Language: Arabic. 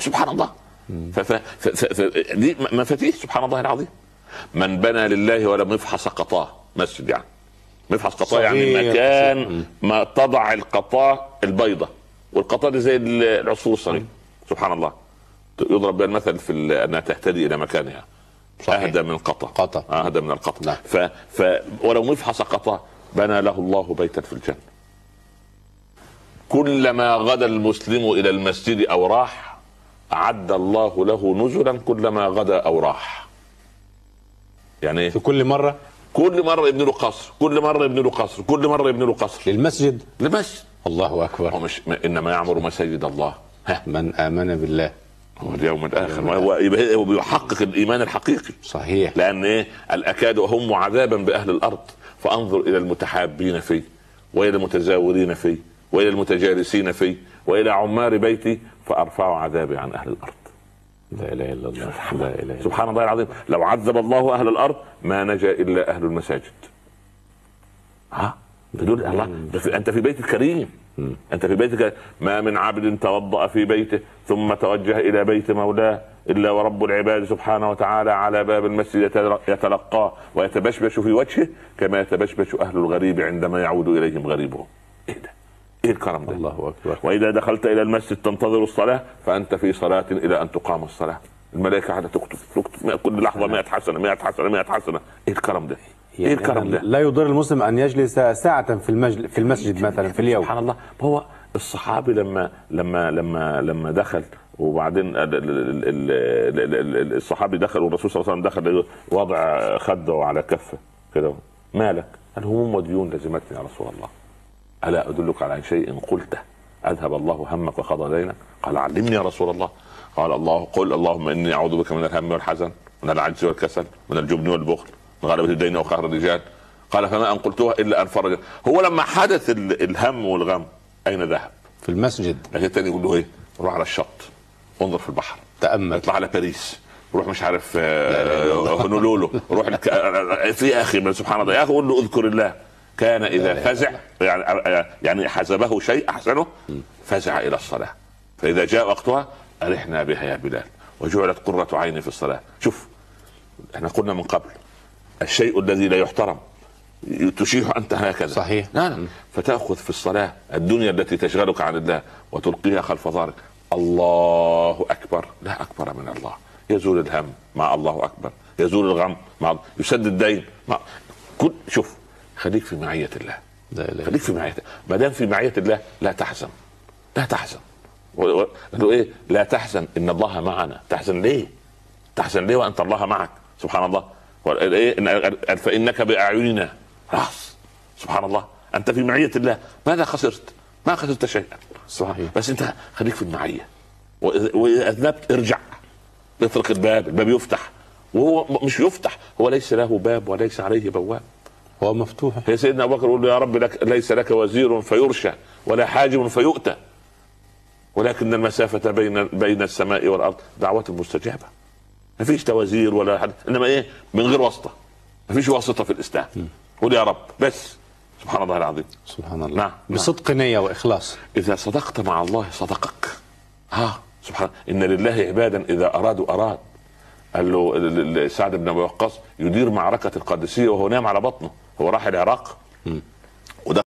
سبحان الله. دي مفاتيح سبحان الله العظيم. من بنى لله ولم يفحص قطاه. مسجد يعني. مفحص قطاه يعني. مكان ما تضع القطاه البيضة. والقطاه دي زي العصفور الصغير. سبحان الله. يضرب بها المثل في أنها تهتدي إلى مكانها. صحيح. أهدى من القطا. قطا. أهدى من القطا. نعم. ف... ف ولو مفحص قطا بنى له الله بيتا في الجنة. كلما غدا المسلم إلى المسجد أو راح أعد الله له نزلا كلما غدا أو راح. يعني إيه؟ في كل مرة؟ كل مرة يبني له قصر كل مرة يبني له قصر كل مرة يبني له قصر. للمسجد؟ لمسجد الله هو اكبر مش إنما يعمر مساجد الله. ها. من آمن بالله. هو اليوم الآخر. هو بيحقق الإيمان الحقيقي. صحيح. لأن إيه؟ الأكاد هم عذابا بأهل الأرض. فانظر إلى المتحابين فيه وإلى المتزاورين فيه وإلى المتجالسين فيه وإلى عمار بيتي فارفع عذابي عن أهل الأرض. لا إله إلا الله لا إله إلا سبحان الله. العظيم. لو عذب الله أهل الأرض ما نجا إلا أهل المساجد. ها؟ تقول الله. ده في- أنت في بيت كريم. أنت في بيتك ما من عبد توضأ في بيته ثم توجه إلى بيت مولاه إلا ورب العباد سبحانه وتعالى على باب المسجد يتل- يتلقاه ويتبشبش في وجهه كما يتبشبش أهل الغريب عندما يعود إليهم غريبهم. إيه ده؟ إيه الكرم ده؟ الله أكبر. وإذا دخلت إلى المسجد تنتظر الصلاة فأنت في صلاة إلى أن تقام الصلاة. الملائكة قاعدة تكتب تكتب كل لحظة 100 حسنة 100 حسنة 100 حسنة. إيه الكرم ده؟ إيه يعني الكرم ده؟ لا يضر المسلم أن يجلس ساعه في المسجد في المسجد مثلا في اليوم. سبحان الله. هو الصحابي لما لما لما لما دخل وبعدين ال- ال- ال- ال- ال- ال- الصحابي دخل والرسول صلى الله عليه وسلم دخل وضع خده على كفه كده. مالك؟ قال هموم وديون لزمتني يا رسول الله. ألا أدلك على شيء قلته؟ أذهب الله همك وقضى دينك؟ قال علمني يا رسول الله. قال الله قل اللهم إني أعوذ بك من الهم والحزن من العجز والكسل من الجبن والبخل من غلبة الدين وقهر الرجال. قال فما أن قلتها إلا أن فرج. هو لما حدث ال- الهم والغم أين ذهب؟ في المسجد. لكن التاني يقول له إيه؟ روح على الشط انظر في البحر. تأمل. اطلع على باريس. روح مش عارف آه، هونولولو. روح في يا أخي سبحان الله. يا أخي قول له اذكر الله. كان إذا فزع يعني يعني حسبه شيء أحسنه فزع إلى الصلاة. فإذا جاء وقتها ارحنا بها يا بلال وجعلت قرة عيني في الصلاة. شوف إحنا قلنا من قبل الشيء الذي لا يحترم تشيح أنت هكذا. صحيح. لا لا فتأخذ في الصلاة الدنيا التي تشغلك عن الله وتلقيها خلف ظهرك. الله أكبر لا أكبر من الله. يزول الهم مع الله أكبر يزول الغم مع يسد الدين مع كل شوف خليك في معية الله. خليك في معية ما دام في معية الله لا تحزن. لا تحزن. و- و- قال له إيه؟ لا تحزن. إن الله معنا. تحزن ليه؟ تحزن ليه وأنت الله معك؟ سبحان الله. إيه؟ إن- قال فإنك بأعيننا. خلاص سبحان الله. أنت في معية الله. ماذا خسرت؟ ما خسرت شيئا. صحيح. بس أنت خليك في المعية. وإذا- وإذا أذنبت ارجع. اطرق الباب. الباب يفتح. وهو مش يفتح. هو ليس له باب وليس عليه بواب. هو مفتوح. هي سيدنا أبو بكر يقول يا رب لك ليس لك وزير فيرشى ولا حاجب فيؤتى. ولكن المسافة بين بين السماء والأرض دعوة مستجابة. ما فيش توازير ولا حد إنما إيه؟ من غير واسطة. ما فيش واسطة في الإسلام. قول يا رب. بس. سبحان الله العظيم. سبحان الله. نعم. بصدق نية وإخلاص. إذا صدقت مع الله صدقك. ها سبحان إن لله عبادا إذا أرادوا أراد. قال له سعد بن أبي وقاص يدير معركة القادسية وهو نام على بطنه. هو راح العراق.